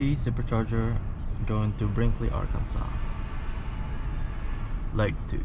The supercharger going to Brinkley, Arkansas. Leg 2.